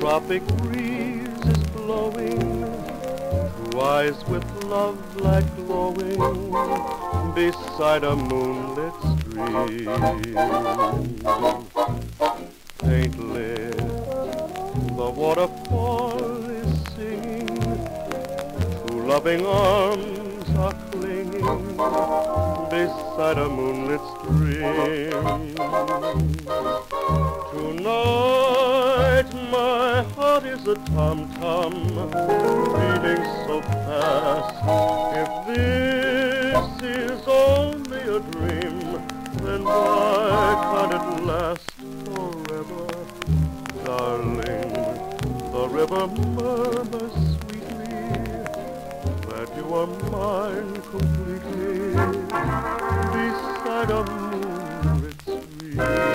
tropic breeze is blowing, two eyes with love light glowing beside a moonlit stream. Faintly, the waterfall is singing, two loving arms are clinging beside a moonlit stream. Tonight heart is a tom-tom, beating so fast. If this is only a dream, then why can't it last forever? Darling, the river murmurs sweetly that you are mine completely beside a moonlit stream.